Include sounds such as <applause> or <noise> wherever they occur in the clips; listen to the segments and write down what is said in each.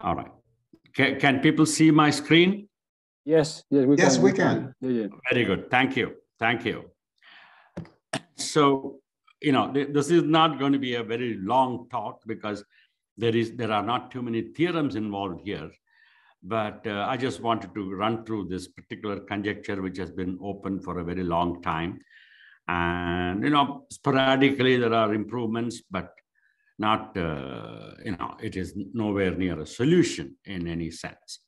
All right. Can, can people see my screen? Yes, yes, we Yes, can. we can. Yeah, yeah. Very good. Thank you. Thank you. So, you know, th- this is not going to be a very long talk because there is there are not too many theorems involved here. But uh, I just wanted to run through this particular conjecture, which has been open for a very long time. And, you know, sporadically there are improvements, but not, uh, you know, it is nowhere near a solution in any sense.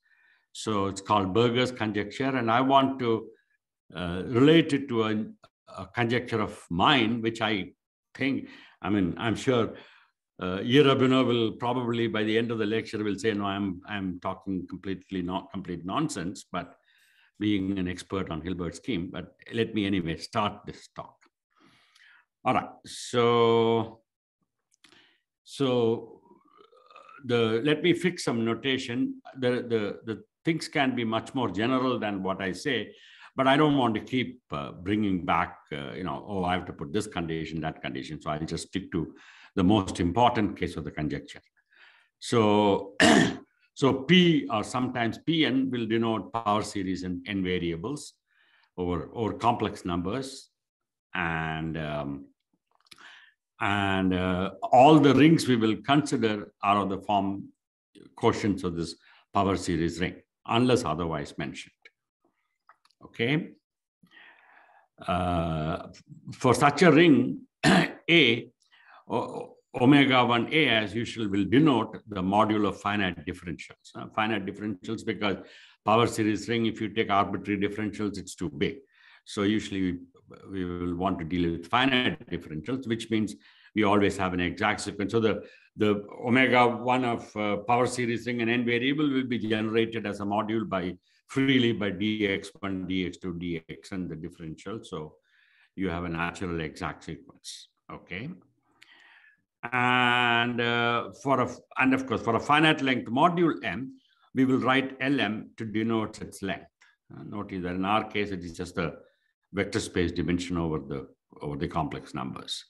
So it's called Berger's conjecture. And I want to uh, relate it to a, a conjecture of mine, which I think, I mean, I'm sure uh, Iarrobino will probably by the end of the lecture will say, no, I'm, I'm talking completely not complete nonsense, but being an expert on Hilbert scheme, but let me anyway start this talk. All right, so, so the, let me fix some notation. The, the, the things can be much more general than what I say, but I don't want to keep uh, bringing back, uh, you know, oh, I have to put this condition, that condition. So I'll just stick to the most important case of the conjecture. So, <clears throat> so P or sometimes Pn will denote power series and n variables over, over complex numbers. And, um, and uh, all the rings we will consider are of the form quotients of this power series ring, unless otherwise mentioned. Okay. Uh, for such a ring, <clears throat> A, omega 1A as usual will denote the module of finite differentials. Uh, finite differentials because power series ring, if you take arbitrary differentials, it's too big. So usually we, will want to deal with finite differentials, which means we always have an exact sequence. So the, the omega 1 of uh, power series ring and n variable will be generated as a module by freely by dx1, dx2, dx and the differential. So you have a natural exact sequence. Okay. And uh, for a, and of course, for a finite length module M, we will write LM to denote its length. Uh, notice that in our case, it is just a vector space dimension over the, over the complex numbers.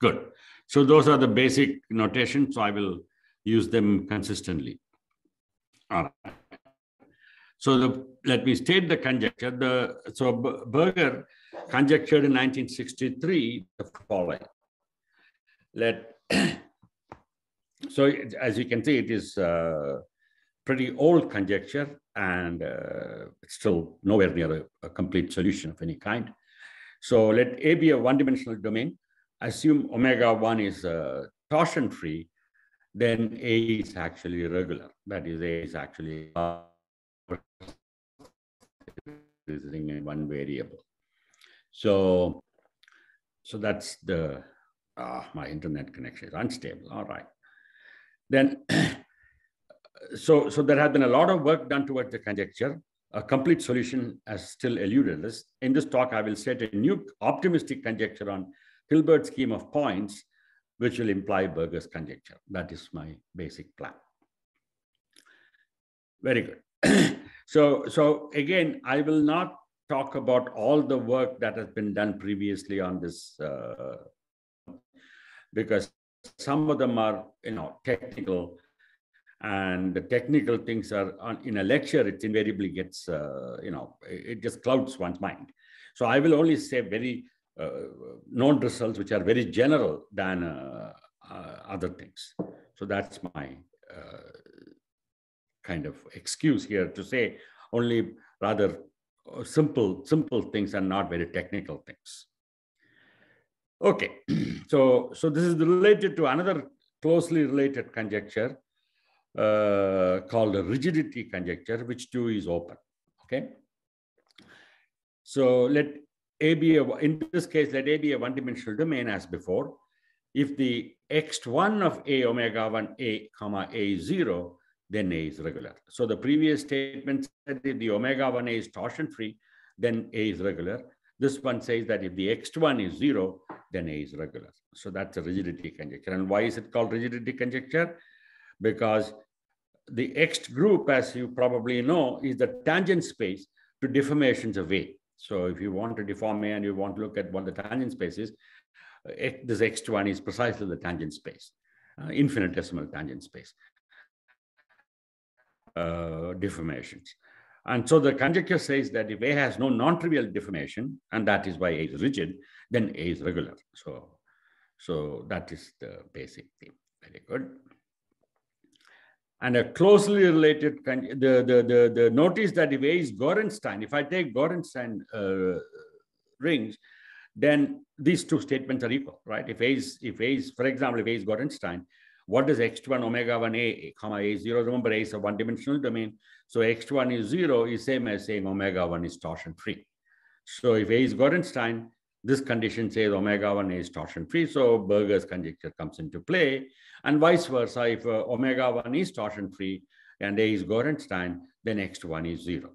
Good. So those are the basic notations. So I will use them consistently. All right. So the, let me state the conjecture. The, so Berger conjectured in 1963 the following. Let <clears throat> so as you can see, it is uh, pretty old conjecture and uh, it's still nowhere near a, a complete solution of any kind. So let A be a one-dimensional domain. Assume omega one is uh, torsion free, then A is actually regular. That is, A is actually using in one variable. So, so that's the, ah, my internet connection is unstable. All right. Then, <clears throat> so, so there has been a lot of work done towards the conjecture. A complete solution has still eluded us. In this talk, I will set a new optimistic conjecture on Hilbert's scheme of points, which will imply Berger's conjecture. That is my basic plan. Very good. <clears throat> so, so again, I will not talk about all the work that has been done previously on this uh, because some of them are, you know, technical and the technical things are on, in a lecture, it invariably gets, uh, you know, it just clouds one's mind. So I will only say very uh, known results, which are very general than uh, uh, other things. So that's my uh, kind of excuse here to say only rather uh, simple, simple things and not very technical things. Okay, <clears throat> so, so this is related to another closely related conjecture uh, called the rigidity conjecture, which too is open, okay? So let A be, a, in this case, let A be a one-dimensional domain as before. If the Ext1 of A omega 1 A comma A is zero, then A is regular. So the previous statement said that the omega 1 A is torsion free, then A is regular. This one says that if the Ext1 is zero, then A is regular. So that's a rigidity conjecture. And why is it called rigidity conjecture? Because the Ext group, as you probably know, is the tangent space to deformations of A. So if you want to deform A and you want to look at what the tangent space is, this Ext1 is precisely the tangent space, uh, infinitesimal tangent space. uh, deformations. And so the conjecture says that if A has no non-trivial deformation, and that is why A is rigid, then A is regular. So, so that is the basic thing. Very good. And a closely related, the, the, the, the notice that if A is Gorenstein, if I take Gorenstein uh, rings, then these two statements are equal, right? If A is, if A is, for example, if A is Gorenstein, what does Ext1 omega 1 a comma a 0 remember a is a one dimensional domain so Ext1 is 0 is same as saying omega 1 is torsion free so if a is gorenstein this condition says omega 1 is torsion free so berger's conjecture comes into play. And vice versa if uh, omega 1 is torsion free and a is gorenstein then Ext1 is 0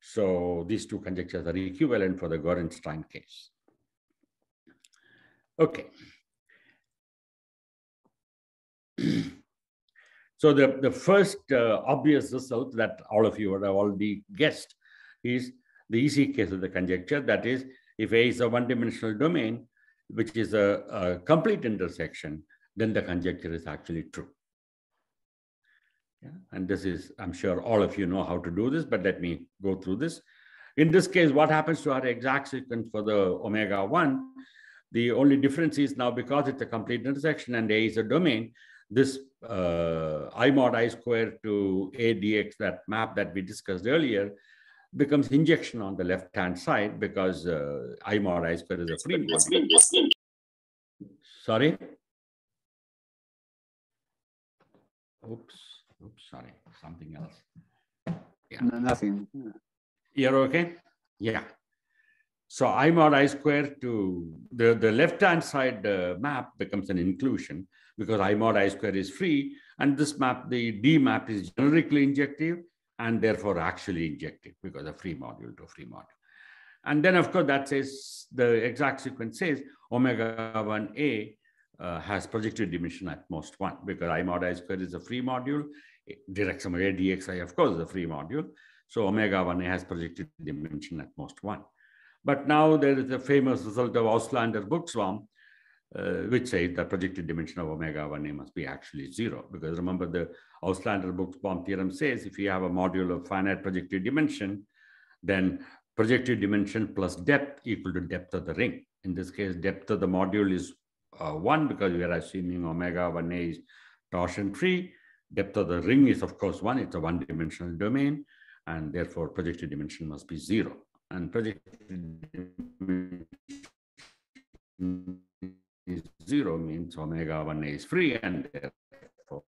so these two conjectures are equivalent for the gorenstein case. Okay. <clears throat> So the, the first uh, obvious result that all of you would have already guessed is the easy case of the conjecture. That is, if A is a one-dimensional domain, which is a, a complete intersection, then the conjecture is actually true. Yeah? And this is, I'm sure all of you know how to do this, but let me go through this. In this case, what happens to our exact sequence for the omega 1? The only difference is now because it's a complete intersection and A is a domain, this uh, I mod I square to A dx, that map that we discussed earlier, becomes injection on the left-hand side because uh, I mod I square is a free mod. Sorry? Oops, oops, sorry, something else. Yeah. No, nothing. You're okay? Yeah. So I mod I square to the, the left-hand side uh, map becomes an inclusion because I mod I square is free. And this map, the D map is generically injective and therefore actually inject it because a free module to a free module. And then of course that says the exact sequence says omega 1a uh, has projective dimension at most one because I mod I square is a free module. Direct sum of A dxi of course is a free module. So omega 1a has projective dimension at most one. But now there is a famous result of Auslander-Buchsbaum uh, which says the projected dimension of omega 1a must be actually zero. Because remember the Auslander-Buchsbaum theorem says if you have a module of finite projective dimension, then projective dimension plus depth equal to depth of the ring. In this case, depth of the module is uh, one because we are assuming omega 1a is torsion free. Depth of the ring is of course one, it's a one dimensional domain and therefore projective dimension must be zero. And projective dimension is zero means omega 1 is free and therefore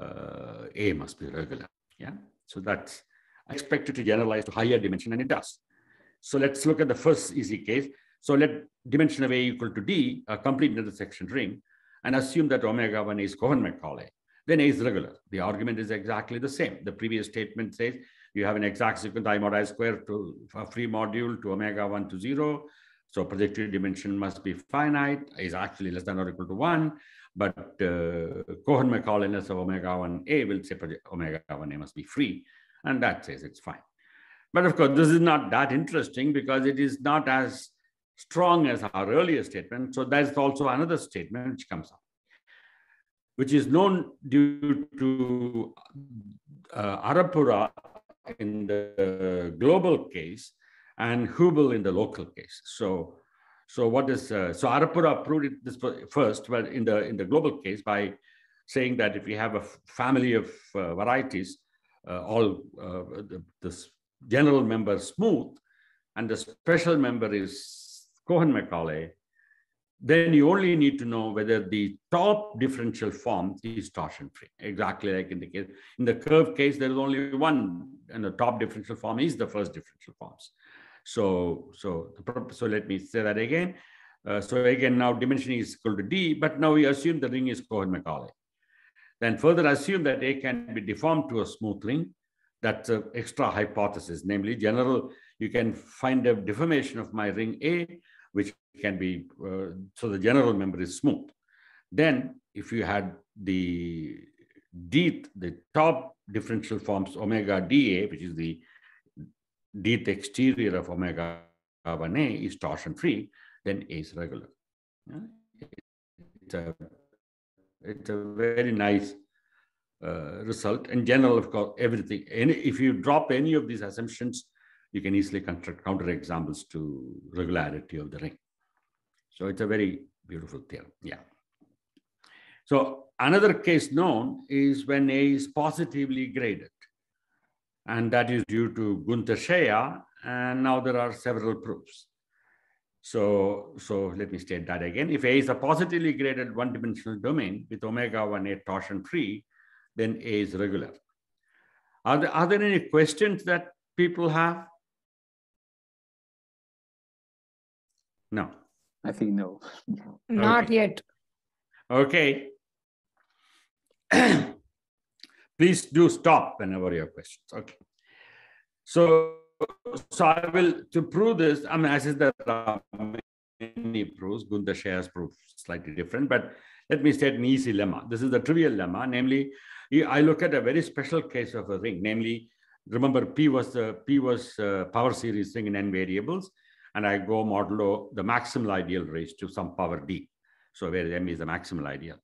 uh, A must be regular. Yeah. So that's expected to generalize to higher dimension and it does. So let's look at the first easy case. So let dimension of A equal to D, a complete intersection ring, and assume that omega 1 is Cohen-Macaulay. Then A is regular. The argument is exactly the same. The previous statement says you have an exact sequence I mod I square to a free module to omega 1 to 0 so projective dimension must be finite, is actually less than or equal to one, but uh, Cohen-Macaulayness of omega 1a will say omega 1a must be free, and that says it's fine. But of course, this is not that interesting because it is not as strong as our earlier statement. So there's also another statement which comes up, which is known due to uh, Arapura in the global case and Hübl in the local case. So, so what is uh, so Arapura proved it this first, well, in the in the global case by saying that if you have a family of uh, varieties, uh, all uh, the, the, general member smooth, and the special member is Cohen-Macaulay, then you only need to know whether the top differential form is torsion free. Exactly like in the case in the curve case, there is only one, and the top differential form is the first differential forms. So, so, so let me say that again. Uh, so again, now dimension is equal to D, but now we assume the ring is Cohen-Macaulay. Then further assume that A can be deformed to a smooth ring. That's an extra hypothesis, namely general, you can find a deformation of my ring A, which can be, uh, so the general member is smooth. Then if you had the D, the top differential forms omega dA, which is the deep exterior of omega 1a is torsion free, then A is regular. It's a, it's a very nice uh, result. In general, of course, everything, any, if you drop any of these assumptions, you can easily construct counter examples to regularity of the ring. So it's a very beautiful theorem. Yeah. So another case known is when A is positively graded. And that is due to Gunther Scheja. And now there are several proofs. So, so let me state that again. If A is a positively graded one-dimensional domain with omega 1 A torsion free, then A is regular. Are there, are there any questions that people have? No. I think no. Not Okay. yet. Okay. <clears throat> <clears throat> Please do stop whenever you have questions. Okay. So, so I will, to prove this, I mean, as is there are many proofs, Gunther Scheja's proof slightly different, but let me state an easy lemma. This is the trivial lemma, namely, I look at a very special case of a ring, namely, remember P was the P was uh, power series ring in n variables, and I go modulo the maximal ideal raised to some power d. So where m is the maximal ideal.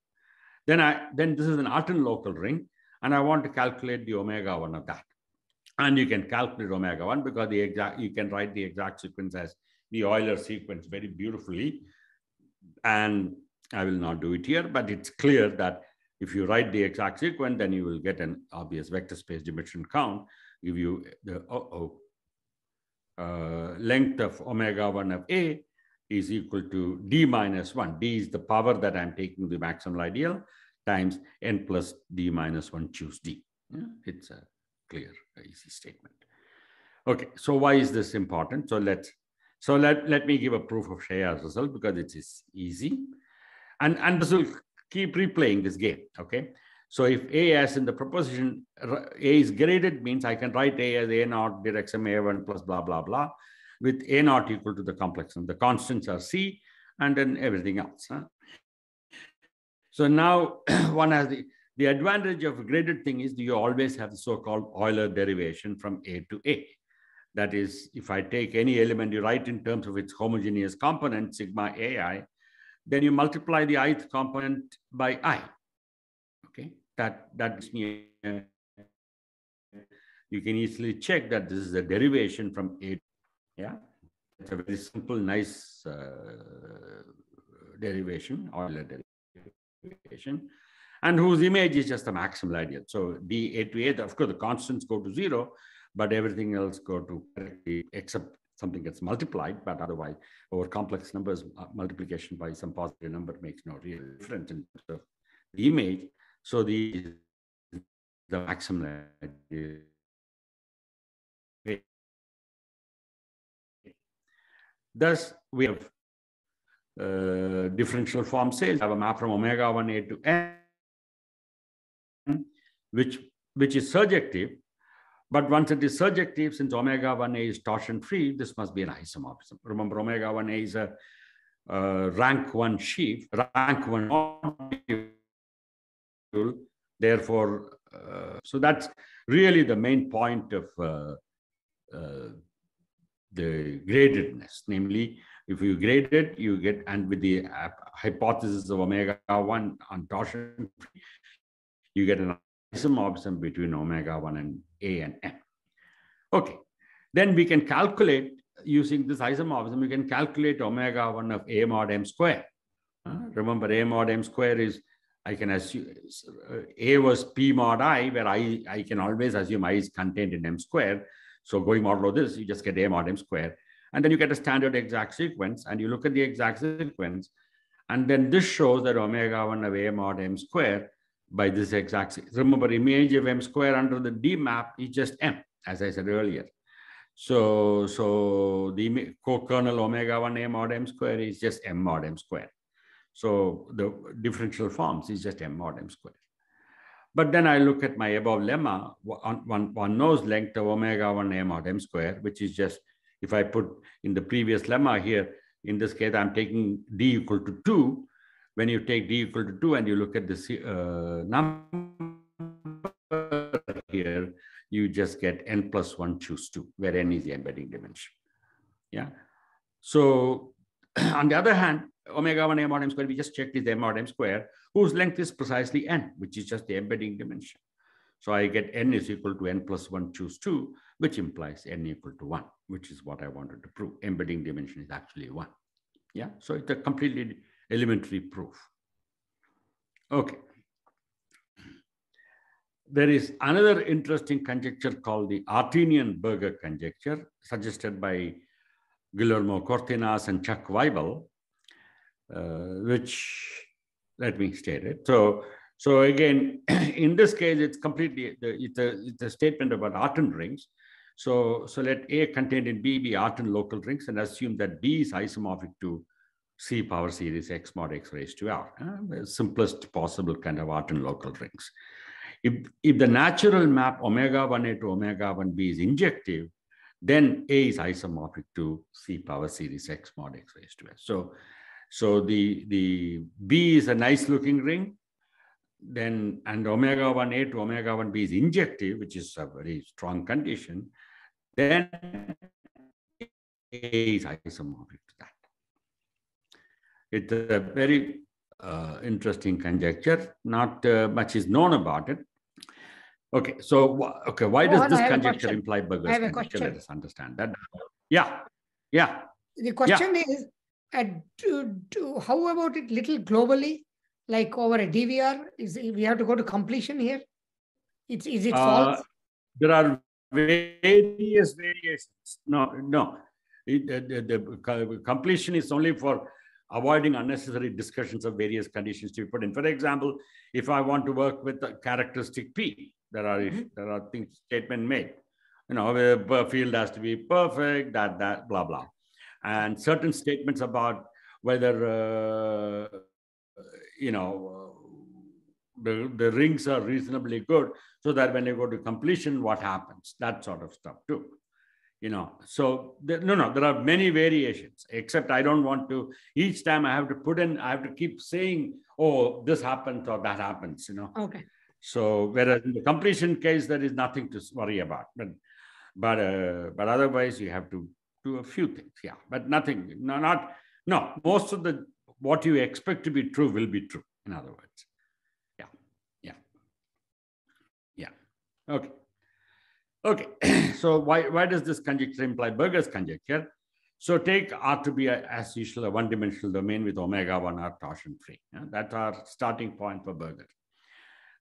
Then I then this is an Artin local ring, and I want to calculate the omega one of that. And you can calculate omega one because the exact you can write the exact sequence as the Euler sequence very beautifully. And I will not do it here, but it's clear that if you write the exact sequence, then you will get an obvious vector space dimension count, give you the uh-oh, uh, length of omega 1 of A is equal to d minus 1. d is the power that I'm taking the maximal ideal times n plus d minus 1 choose d. Yeah, it's a clear, uh, easy statement. Okay, so why is this important? So let's so let, let me give a proof of Scheja's result because it is easy. And, and this will keep replaying this game, okay? So if A as in the proposition, A is graded means I can write A as A naught direct sum A1 plus blah, blah, blah, with A naught equal to the complex and the constants are C and then everything else. Huh? So now <clears throat> one has the, the advantage of a graded thing is you always have the so-called Euler derivation from A to A. That is, if I take any element, you write in terms of its homogeneous component, sigma ai, then you multiply the ith component by i. Okay, that that's me. You can easily check that this is a derivation from a. Yeah, it's a very simple, nice uh, derivation, Euler derivation, and whose image is just the maximal ideal. So d a to a, of course, the constants go to zero, but everything else go to except something gets multiplied, but otherwise over complex numbers, uh, multiplication by some positive number makes no real difference in terms of the image. So the, the maximum ideal. Thus, we have uh, differential form says have a map from omega 1a to n, which, which is surjective. But once it is surjective, since omega 1a is torsion free, this must be an isomorphism. Remember, omega 1a is a uh, rank 1 sheaf, rank 1 module. Therefore, uh, so that's really the main point of uh, uh the gradedness. Namely, if you grade it, you get, and with the hypothesis of omega 1 on torsion you get an isomorphism between omega 1 and A and M. Okay, then we can calculate using this isomorphism, we can calculate omega 1 of A mod M square. Uh, remember, A mod M square is, I can assume, uh, A was P mod I, where I, I can always assume I is contained in M square. So going modulo this, you just get A mod M square. And then you get a standard exact sequence, and you look at the exact sequence, and then this shows that omega 1 of A mod M square by this exact, remember image of M square under the D map is just M, as I said earlier. So, so the co-kernel omega 1 M mod M square is just M mod M square. So the differential forms is just M mod M square. But then I look at my above lemma, one, one, one knows length of omega 1 M mod M square, which is just, if I put in the previous lemma here, in this case, I'm taking D equal to 2, when you take d equal to 2 and you look at this uh, number here, you just get n plus 1 choose 2, where n is the embedding dimension. Yeah. So <clears throat> on the other hand, omega 1 m mod m square, we just checked is m mod m square, whose length is precisely n, which is just the embedding dimension. So I get n is equal to n plus 1 choose 2, which implies n equal to 1, which is what I wanted to prove. Embedding dimension is actually 1. Yeah, so it's a completely elementary proof. Okay. There is another interesting conjecture called the Artinian-Berger conjecture, suggested by Guillermo Cortinas and Chuck Weibel, uh, which, let me state it. So, so again, <clears throat> in this case, it's completely, it's a, it's a statement about Artin rings. So, so let A contained in B be Artin local rings and assume that B is isomorphic to C power series x mod x raised to r, uh, simplest possible kind of Artin local rings. If, if the natural map omega 1a to omega 1b is injective, then A is isomorphic to C power series x mod x raised to s. So, so the, the B is a nice looking ring, then and omega 1a to omega 1b is injective, which is a very strong condition, then A is isomorphic to that. It's a very uh, interesting conjecture. Not uh, much is known about it. Okay, so okay, why does this conjecture imply Berger's I have a conjecture? Question. Let us understand that. Yeah, yeah. The question yeah. is, uh, do, do, how about it little globally, like over a DVR? Is we have to go to completion here? It's is it uh, false? There are various variations. No, no. It, the, the, the completion is only for avoiding unnecessary discussions of various conditions to be put in. For example, if I want to work with a characteristic P, there are mm-hmm. there are things statement made. You know, a field has to be perfect, that that blah blah, and certain statements about whether uh, you know the, the rings are reasonably good, so that when you go to completion, what happens? That sort of stuff too you know. So there, no no there are many variations except i don't want to each time i have to put in i have to keep saying oh this happens or that happens you know. Okay. So whereas in the completion case there is nothing to worry about but but uh, but otherwise you have to do a few things yeah but nothing no not no most of the what you expect to be true will be true in other words yeah yeah yeah okay Okay, <clears throat> so why, why does this conjecture imply Berger's conjecture? So take R to be, a, as usual, a one-dimensional domain with omega 1 R torsion free. Yeah? That's our starting point for Berger.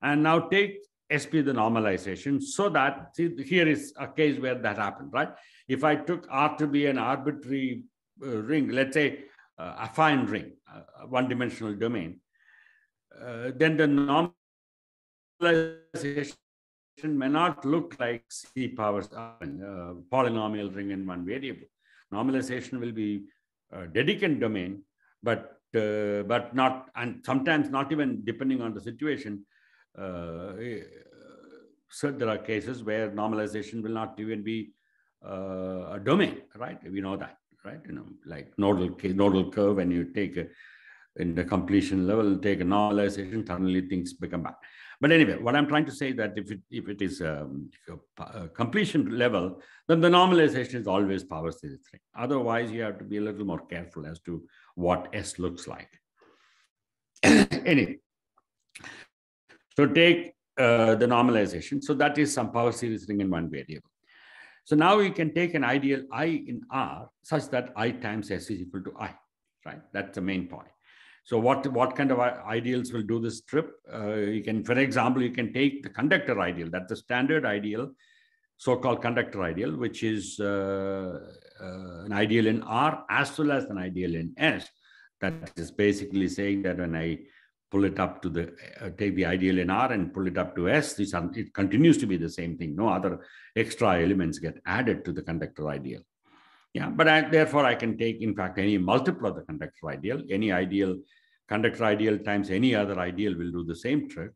And now take SP the normalization so that, see, here is a case where that happened, right? If I took R to be an arbitrary uh, ring, let's say uh, affine ring, uh, one-dimensional domain, uh, then the normalization may not look like C power seven, uh, polynomial ring in one variable. Normalization will be a Dedekind domain, but uh, but not, and sometimes not even depending on the situation. Uh, so there are cases where normalization will not even be uh, a domain, right? We know that, right? You know, like nodal nodal curve, when you take a, in the completion level, take a normalization, suddenly things become bad. But anyway, what I'm trying to say that if it, if it is um, a completion level, then the normalization is always power series ring. Otherwise, you have to be a little more careful as to what S looks like. <coughs> anyway, so take uh, the normalization. So that is some power series ring in one variable. So now we can take an ideal I in R such that I times S is equal to I, right? That's the main point. So what, what kind of ideals will do this trip? Uh, you can, for example, you can take the conductor ideal, that's the standard ideal, so-called conductor ideal, which is uh, uh, an ideal in R as well as an ideal in S. That is basically saying that when I pull it up to the, uh, take the ideal in R and pull it up to S, this, it continues to be the same thing. No other extra elements get added to the conductor ideal. Yeah, but I, therefore I can take, in fact, any multiple of the conductor ideal, any ideal, conductor ideal times any other ideal will do the same trick.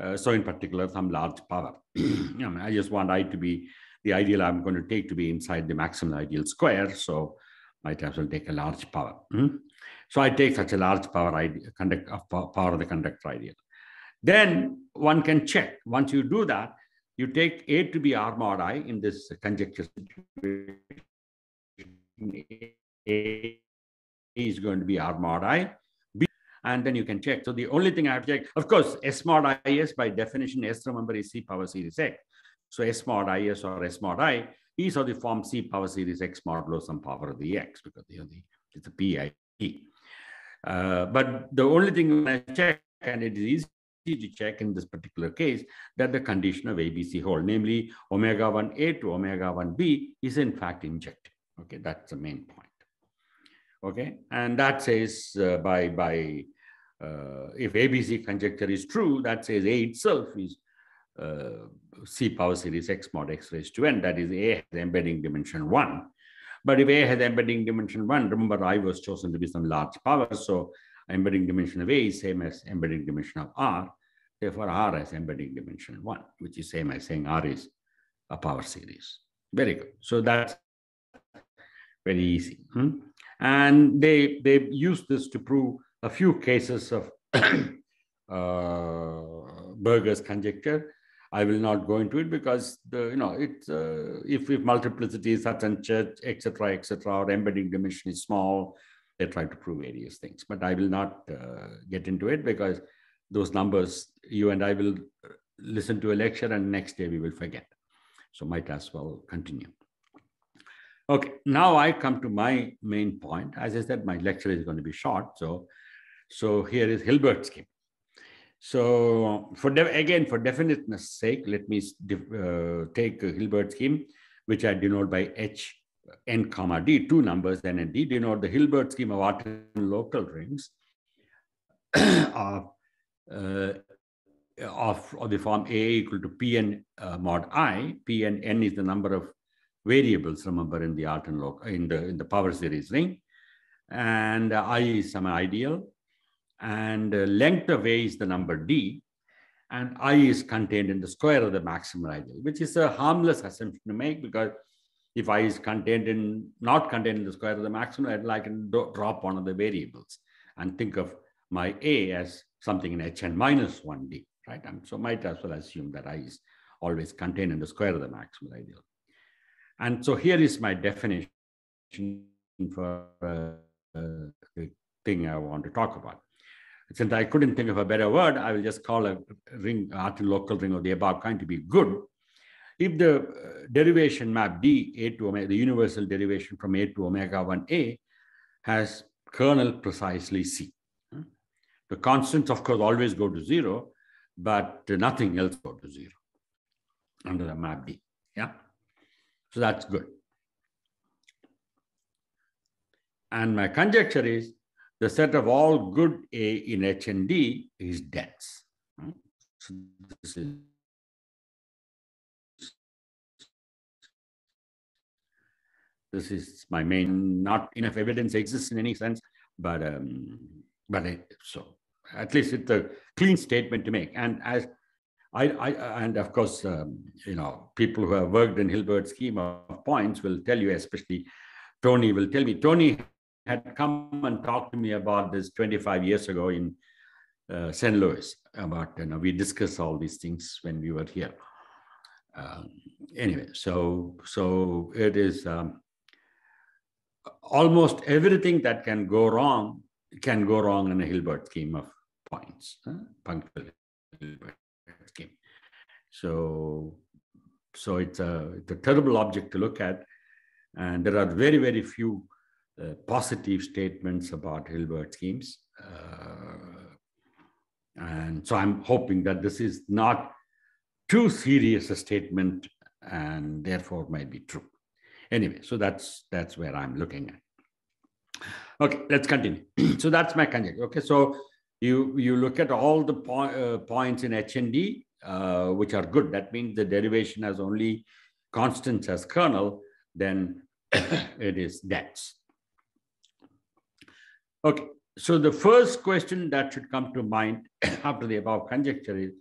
Uh, so in particular, some large power. <clears throat> I, I just want I to be the ideal I'm going to take to be inside the maximal ideal square. So might as well take a large power. Mm-hmm. So I take such a large power ideal, conduct, uh, power of the conductor ideal. Then one can check. Once you do that, you take A to be R mod I in this conjecture a is going to be R mod I, B, and then you can check. So the only thing I have to check, of course, S mod I IS by definition, S remember is C power series X. So S mod I IS or S mod I is of the form C power series X modulo some power of the X because you know, the, it's a PIE. Uh, but the only thing I check, and it is easy to check in this particular case, that the condition of ABC hold, namely omega 1A to omega 1B is in fact injected. Okay, that's the main point. Okay, and that says uh, by, by uh, if ABC conjecture is true, that says A itself is uh, C power series X mod X raised to N, that is A has embedding dimension one. But if A has embedding dimension one, remember I was chosen to be some large power. So embedding dimension of A is same as embedding dimension of R. Therefore, R has embedding dimension one, which is same as saying R is a power series. Very good. So that's very easy. Hmm? And they, they use this to prove a few cases of <coughs> uh, Berger's conjecture. I will not go into it because the you know it's uh, if if multiplicity is such and such etc etc or embedding dimension is small, they try to prove various things. But I will not uh, get into it because those numbers you and I will listen to a lecture and next day we will forget. So might as well continue. Okay, now I come to my main point. As I said, my lecture is going to be short. So, so here is Hilbert scheme. So for again, for definiteness sake, let me uh, take Hilbert scheme, which I denote by H n comma d, two numbers n and d, denote the Hilbert scheme of Artin local rings <coughs> of, uh, of, of the form A equal to Pn uh, mod i. Pn n is the number of variables, remember, in the Artin local, in the, in the power series ring. And i is some ideal and uh, length of A is the number D, and I is contained in the square of the maximum ideal, which is a harmless assumption to make because if I is contained in, not contained in the square of the maximum ideal, I can drop one of the variables and think of my A as something in Hn minus 1D, right? And so might as well assume that I is always contained in the square of the maximum ideal. And so here is my definition for uh, the thing I want to talk about. Since I couldn't think of a better word, I will just call a ring, Artin local ring of the above kind to be good. If the uh, derivation map D, A to omega, the universal derivation from A to omega 1A has kernel precisely C. The constants, of course, always go to zero, but nothing else go to zero under the map D. Yeah. So that's good. And my conjecture is the set of all good A in H and D is dense. So this is this is my main. Not enough evidence exists in any sense, but um, but it, so at least it's a clean statement to make. And as I, I and of course, um, you know, people who have worked in Hilbert's scheme of points will tell you, especially Tony will tell me. Tony had come and talked to me about this 25 years ago in uh, St. Louis. About you know, we discussed all these things when we were here. Um, anyway, so so it is um, almost everything that can go wrong can go wrong in a Hilbert scheme of points, huh? punctual Hilbert scheme. So so it's a, it's a terrible object to look at, and there are very very few uh, positive statements about Hilbert schemes. Uh, and so I'm hoping that this is not too serious a statement and therefore might be true. Anyway, so that's that's where I'm looking at. Okay, let's continue. <clears throat> so that's my conjecture. Okay, so you you look at all the po uh, points in H HND, uh, which are good. That means the derivation has only constants as kernel, then <coughs> it is dense. Okay, so the first question that should come to mind <coughs> after the above conjecture is,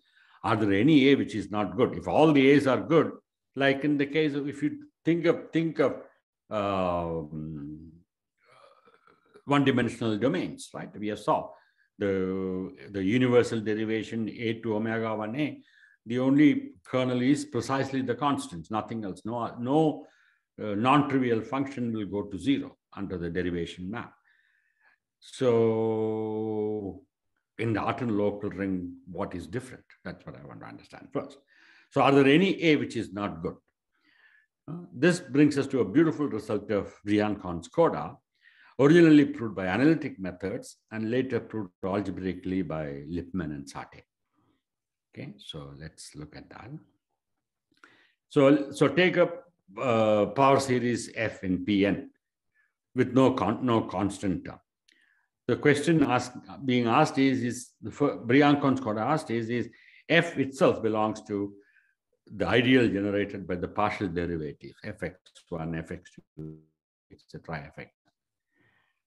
are there any A which is not good? If all the A's are good, like in the case of, if you think of, think of um, one-dimensional domains, right? We have saw the, the universal derivation A to omega 1A, the only kernel is precisely the constants, nothing else. No, no uh, non-trivial function will go to zero under the derivation map. So in the Artin local ring, what is different? That's what I want to understand first. So are there any A which is not good? Uh, this brings us to a beautiful result of Briançon-Skoda, originally proved by analytic methods and later proved algebraically by Lipman and Sathaye. Okay, so let's look at that. So, so take up uh, power series F in Pn with no, con no constant term. The question asked, being asked is, is the Briançon-Skoda asked is, is F itself belongs to the ideal generated by the partial derivative, fx1, fx2, etc. fx.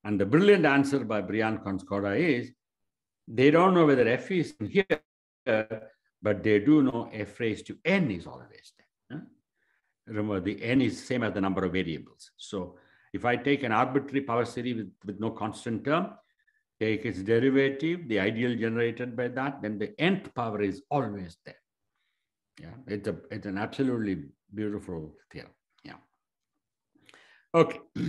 And the brilliant answer by Briançon-Skoda is, they don't know whether f is here, but they do know f raised to n is always there. Remember, the n is same as the number of variables. So if I take an arbitrary power series with, with no constant term, take its derivative, the ideal generated by that, then the nth power is always there. Yeah, it's a it's an absolutely beautiful theorem. Yeah. Okay. <clears throat>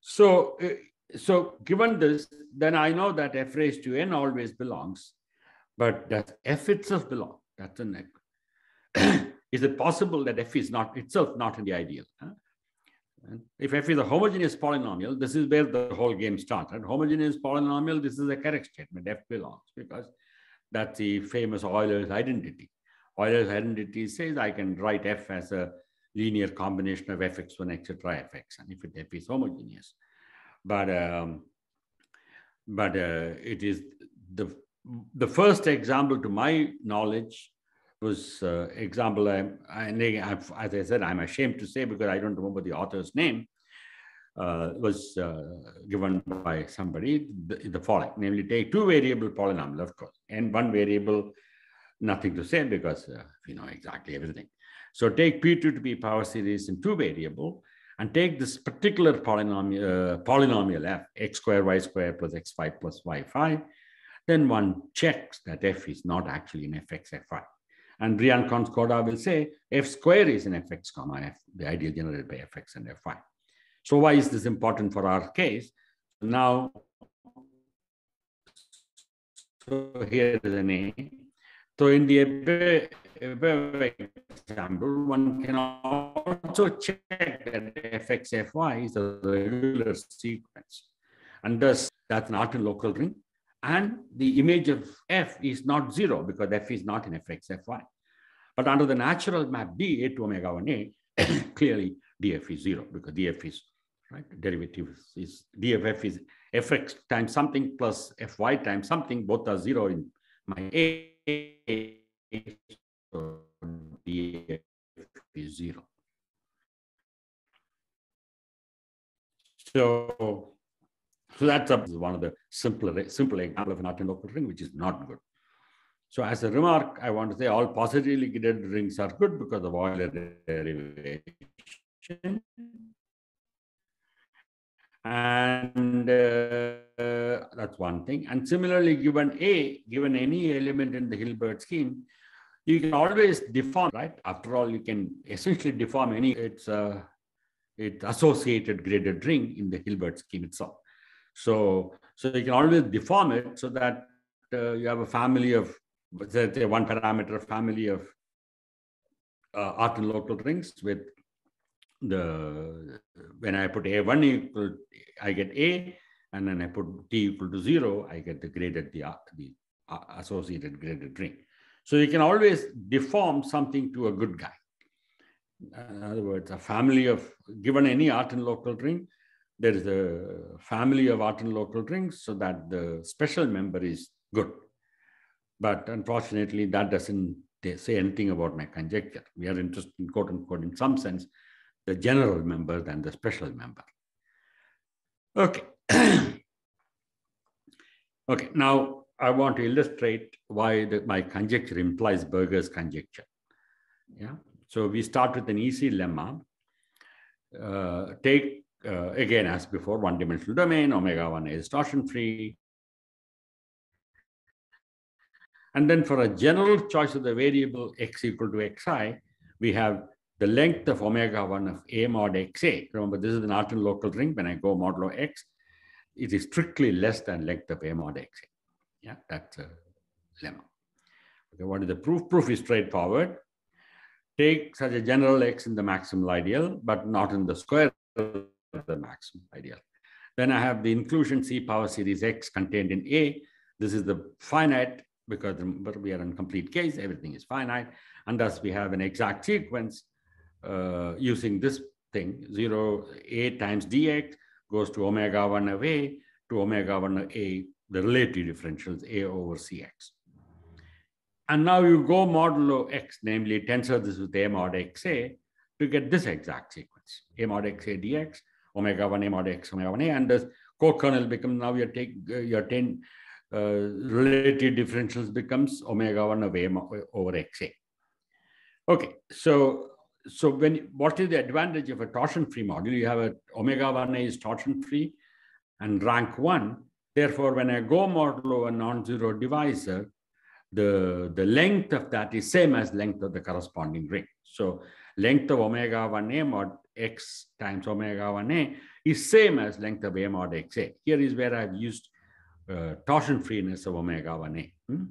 so uh, so given this, then I know that f raised to n always belongs, but does f itself belong? That's an <clears throat> is it possible that f is not itself not in the ideal? Huh? If f is a homogeneous polynomial, this is where the whole game starts. And homogeneous polynomial, this is a correct statement. F belongs because that's the famous Euler's identity. Euler's identity says I can write f as a linear combination of fx1, etc., fx, and if it f is homogeneous. But um, but uh, it is the the first example to my knowledge was uh, example. I, I, as I said, I'm ashamed to say because I don't remember the author's name. Uh, was uh, given by somebody the, the following, namely take two variable polynomial, of course, and one variable nothing to say because uh, we know exactly everything. So take P2 to be power series in two variable and take this particular polynomial, uh, polynomial f, x square, y square plus x5 plus y5. Then one checks that f is not actually in fx, f5. And Briançon-Skoda will say f square is in fx comma f, the ideal generated by fx and f5. So why is this important for our case? Now, so here is an A. So in the above example, one can also check that fx, fy is a regular sequence. And thus, that's not a local ring. And the image of f is not zero because f is not in fxfy. But under the natural map D, A to omega 1a, <coughs> clearly df is zero because df is, right, derivative is, dff is fx times something plus fy times something, both are zero in my A so df is zero. So, so that's a, one of the simpler, simple example of an local ring, which is not good. So as a remark, I want to say all positively graded rings are good because of Euler derivation. And uh, that's one thing. And similarly, given A, given any element in the Hilbert scheme, you can always deform, right? After all, you can essentially deform any, it's a it's associated graded ring in the Hilbert scheme itself. So, so you can always deform it so that uh, you have a family of, say, one parameter family of uh, Artin local rings with the when I put A1 equal, I get A, and then I put T equal to zero, I get the graded, the, the uh, associated graded ring. So you can always deform something to a good guy. In other words, a family of, given any Artin local ring, there is a family of Artin local rings so that the special member is good. But unfortunately, that doesn't say anything about my conjecture. We are interested in quote unquote, in some sense, the general member than the special member. Okay. <clears throat> okay, now I want to illustrate why the, my conjecture implies Berger's conjecture. Yeah, so we start with an easy lemma. Uh, take, uh, again, as before, one-dimensional domain, omega 1 is distortion-free. And then for a general choice of the variable x equal to xi, we have the length of omega 1 of a mod xa. Remember, this is an Artin local ring when I go modulo x. it is strictly less than length of A mod XA. Yeah, that's a lemma. Okay, what is the proof? Proof is straightforward. Take such a general X in the maximal ideal, but not in the square the maximum ideal. Then I have the inclusion C power series X contained in A. This is the finite because remember we are in complete case, everything is finite. And thus we have an exact sequence uh, using this thing, zero A times dx goes to omega 1 of A to omega 1 of A, the relative differentials A over Cx. And now you go modulo X, namely tensor this with A mod XA to get this exact sequence, A mod XA dx, omega 1 A mod X, omega 1 A, and the co-kernel becomes now you're taking, uh, you're taking uh, relative differentials becomes omega 1 of A over XA. Okay, so so when what is the advantage of a torsion-free module? You have a omega 1a is torsion-free and rank one. Therefore, when I go modulo a non-zero divisor, the, the length of that is same as length of the corresponding ring. So length of omega 1a mod x times omega 1a is same as length of a mod xa. Here is where I've used uh, torsion freeness of omega 1a. Hmm?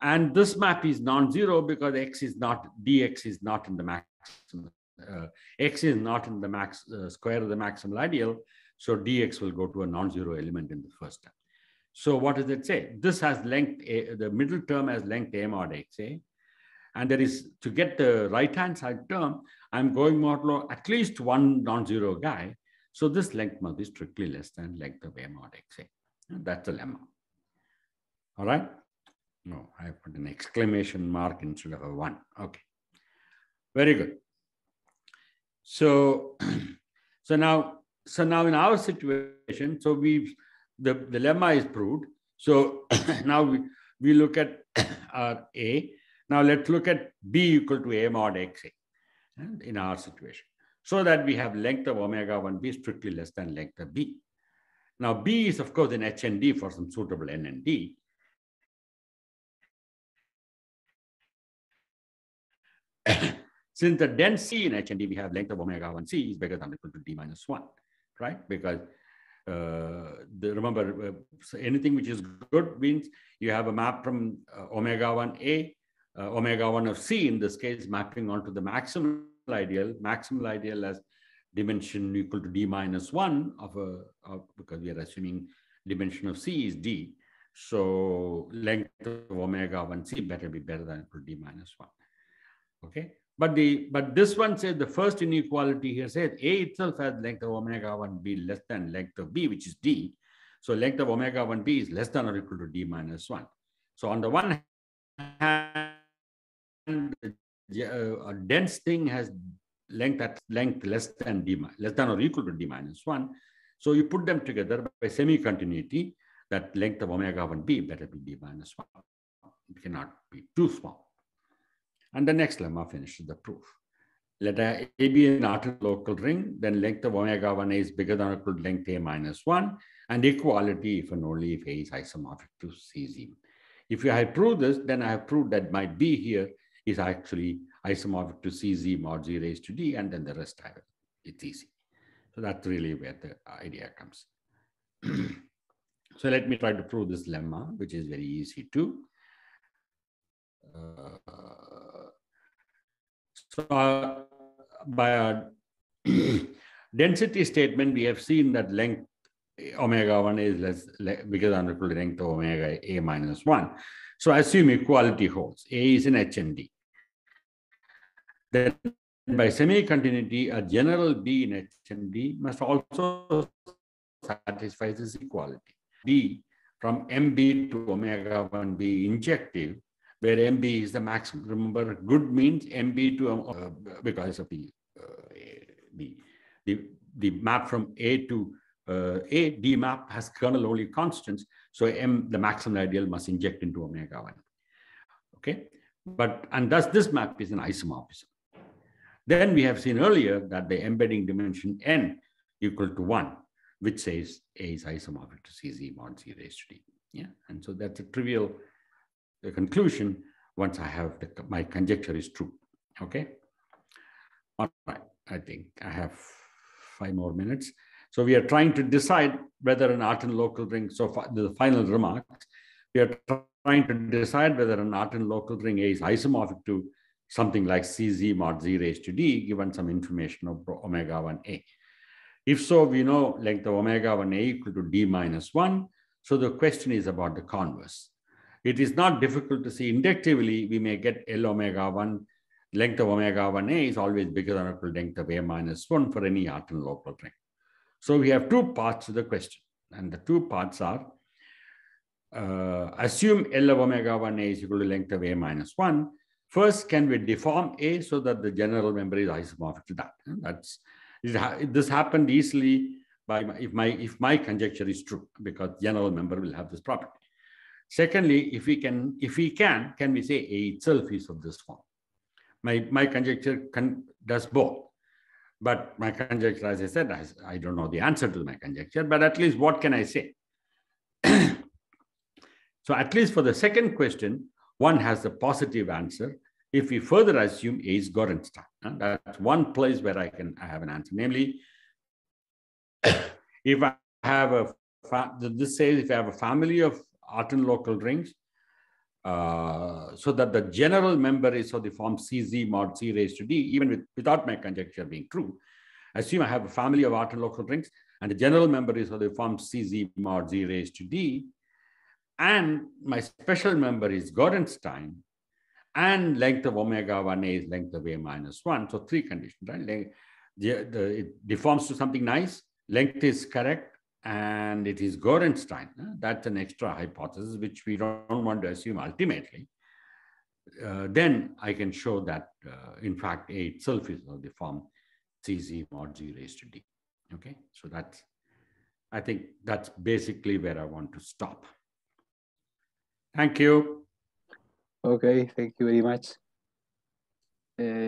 And this map is non-zero because x is not, dx is not in the maximum. Uh, x is not in the max uh, square of the maximal ideal. So dx will go to a non-zero element in the first term. So what does it say? This has length, a, the middle term has length a mod xa. And there is, to get the right-hand side term, I'm going modulo at least one non-zero guy. So this length must be strictly less than length of a mod xa. That's the lemma. All right. No, I put an exclamation mark instead of a one. Okay. Very good. So, <clears throat> so now, so now in our situation, so we the, the lemma is proved. So <clears throat> now we, we look at <clears throat> our A. Now let's look at B equal to A mod XA in our situation. So that we have length of omega 1B strictly less than length of B. Now B is of course in H and D for some suitable N and D. <coughs> Since the density in H and D, we have length of omega 1c is bigger than equal to d minus 1, right? Because uh, the, remember, uh, so anything which is good means you have a map from uh, omega 1a, uh, omega 1 of c, in this case, mapping onto the maximal ideal. Maximal ideal as dimension equal to d minus 1 of a, of, because we are assuming dimension of c is d. So length of omega 1c better be better than equal to d minus 1. Okay. But the but this one says the first inequality here says A itself has length of omega 1b less than length of b, which is d. So length of omega 1b is less than or equal to d minus 1. So on the one hand, Uh, uh, a dense thing has length at length less than d less than or equal to d minus 1. So you put them together by semi-continuity, that length of omega 1b better be d minus 1. It cannot be too small. And the next lemma finishes the proof. Let A be an Artin local ring, then length of omega 1a is bigger than or equal to length A minus 1, and equality if and only if A is isomorphic to CZ. If I have proved this, then I have proved that my B here is actually isomorphic to CZ mod Z raised to D, and then the rest I will. It's easy. So that's really where the idea comes. <clears throat> so let me try to prove this lemma, which is very easy too. Uh, so uh, by a <clears throat> density statement, we have seen that length omega 1 is less bigger than equal to length of omega a minus 1. So assume equality holds. A is in H and D. Then by semi-continuity, a general B in H and D must also satisfy this equality. B from MB to omega 1B injective where MB is the maximum. Remember, good means MB to, uh, because of the, uh, the, the, the map from A to uh, A, D map has kernel only constants. So M, the maximum ideal must inject into omega 1. Okay. But, and thus this map is an isomorphism. Then we have seen earlier that the embedding dimension N equal to 1, which says A is isomorphic to CZ mod Z raised to D. Yeah. And so that's a trivial the conclusion once I have the, my conjecture is true. Okay. All right. I think I have five more minutes. So we are trying to decide whether an Artin local ring, so the final remarks, we are trying to decide whether an Artin local ring A is isomorphic to something like CZ mod Z raised to D, given some information of omega 1A. If so, we know length of omega 1A equal to D minus 1. So the question is about the converse. It is not difficult to see inductively, we may get L omega 1, length of omega 1A is always bigger than or equal to length of A minus 1 for any Artin local ring. So we have two parts to the question. And the two parts are, uh, assume L of omega 1A is equal to length of A minus 1 First, can we deform A so that the general member is isomorphic to that? That's this happened easily by my, if my if my conjecture is true because general member will have this property. Secondly, if we can if we can can we say A itself is of this form? My my conjecture can, does both. But my conjecture, as I said, I, I don't know the answer to my conjecture, but at least what can I say? <clears throat> so at least for the second question, one has a positive answer. If we further assume A is Gorenstein, that's one place where I can I have an answer. Namely, <coughs> if I have a, this says if I have a family of Artin local rings, uh, so that the general member is of the form CZ mod C raised to D, even with, without my conjecture being true. Assume I have a family of Artin local rings, and the general member is of the form CZ mod Z raised to D, and my special member is Gorenstein, and length of omega 1a is length of a minus 1. So three conditions, right? The, the, it deforms to something nice, length is correct, and it is Gorenstein. That's an extra hypothesis, which we don't want to assume ultimately. Uh, then I can show that, uh, in fact, A itself is of the form CZ mod Z raised to D. Okay, so that's, I think that's basically where I want to stop. Thank you. Okay, thank you very much. Uh,